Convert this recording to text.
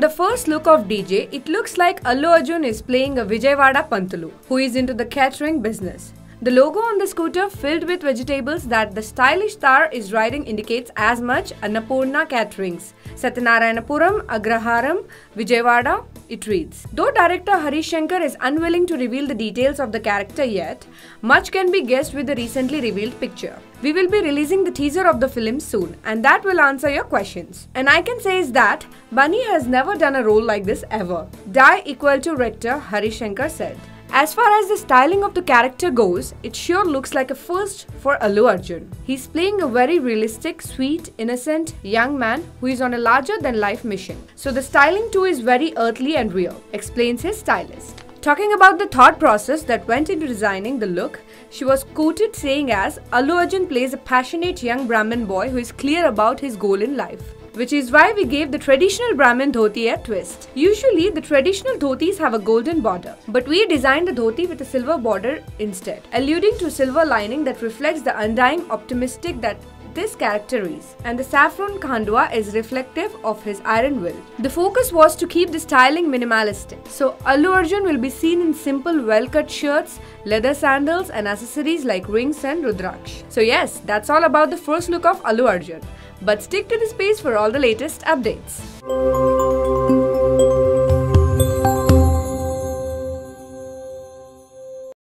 the first look of DJ, it looks like Allu Arjun is playing a Vijayawada panthulu, who is into the catering business. The logo on the scooter filled with vegetables that the stylish star is riding indicates as much Annapurna Caterings, Satyanarayanapuram, Agraharam, Vijayawada, it reads. Though director Harish Shankar is unwilling to reveal the details of the character yet, much can be guessed with the recently revealed picture. We will be releasing the teaser of the film soon, and that will answer your questions. And I can say is that Bunny has never done a role like this ever. Die equal to Rector, Harish Shankar said. As far as the styling of the character goes, it sure looks like a first for Allu Arjun. He's playing a very realistic, sweet, innocent young man who is on a larger than life mission. So the styling too is very earthly and real, explains his stylist. Talking about the thought process that went into designing the look, she was quoted saying as Allu Arjun plays a passionate young Brahmin boy who is clear about his goal in life which is why we gave the traditional Brahmin dhoti a twist. Usually, the traditional dhotis have a golden border, but we designed the dhoti with a silver border instead, alluding to silver lining that reflects the undying optimistic that this character is, and the saffron kanduva is reflective of his iron will. The focus was to keep the styling minimalistic, so Allu Arjun will be seen in simple well-cut shirts, leather sandals and accessories like rings and rudraksh. So yes, that's all about the first look of Allu Arjun but stick to this page for all the latest updates.